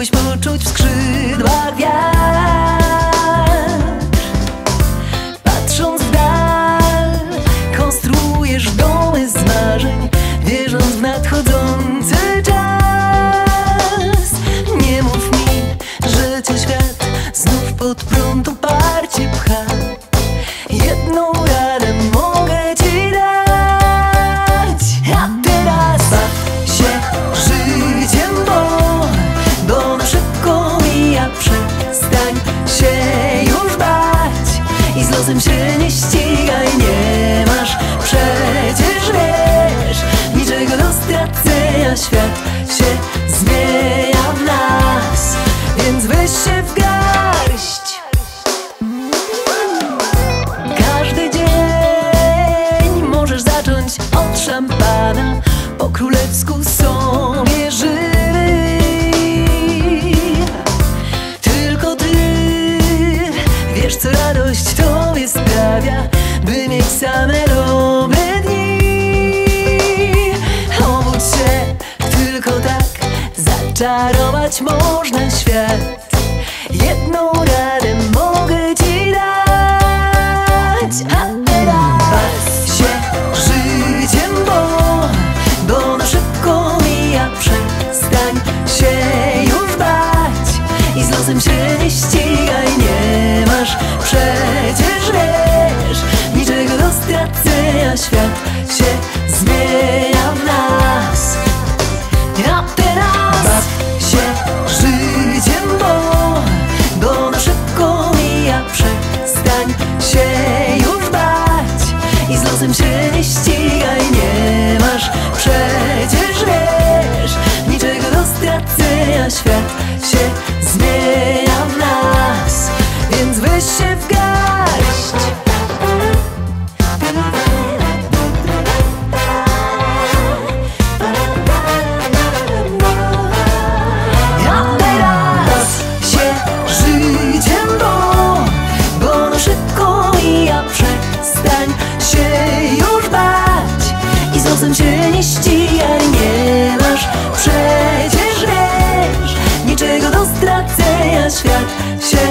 Chciałbyś poczuć w skrzydłach wiatr. po królewsku sobie żyj Tylko ty wiesz co radość tobie sprawia By mieć same dobre dni. Obudź się, tylko tak zaczarować można świat. Jedną radę razem się ścigaj nie masz. Przecież wiesz niczego do stracenia Świat się zmienia w nas. Więc weź się w gaz chrześcijan nie masz Przecież wiesz, niczego do stracenia świat się